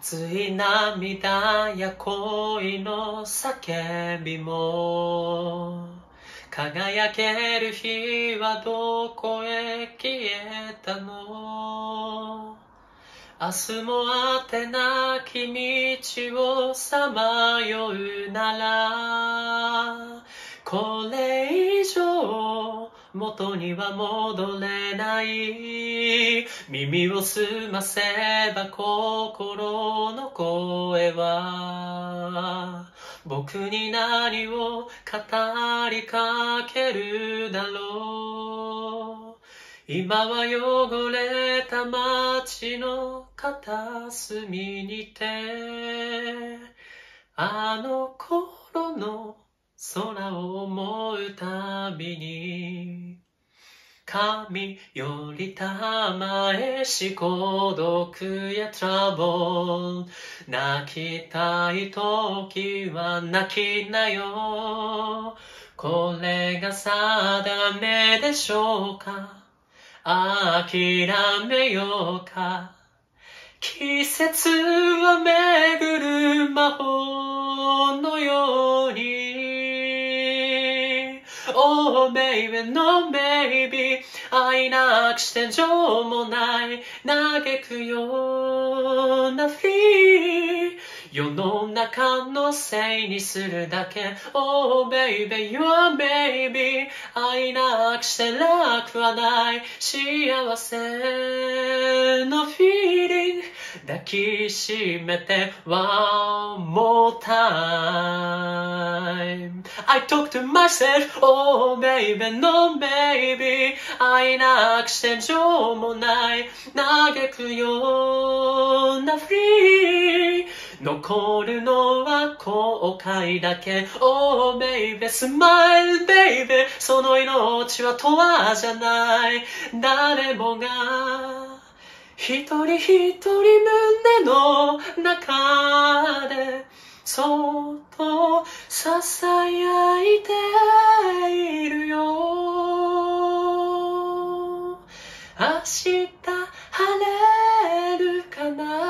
熱い涙や恋の叫びも輝ける日はどこへ消えたの？明日もあてなき道をさまようなら。これ以上元には戻れない。耳を澄ませば心の声は。僕に何を語りかけるだろう。今は汚れた街の片隅にて。あの頃の空を思うたびに。神よりたまえし孤独やトラブル泣きたい時は泣きなよ。これが定めでしょうか？諦めようか？季節は巡る魔法のよう Oh baby, no baby 愛なくして情もない嘆くようなフリー世の中のせいにするだけ。Oh baby, your baby 愛なくして楽はない。幸せのフィーリング抱きしめて One more time I talk to myself Oh baby, no baby 愛なくして情もない嘆くようなフリー残るのは後悔だけ Oh baby, smile baby その命は永遠じゃない誰もが一人一人胸の中でそっとさいているよ。明日晴れるかな。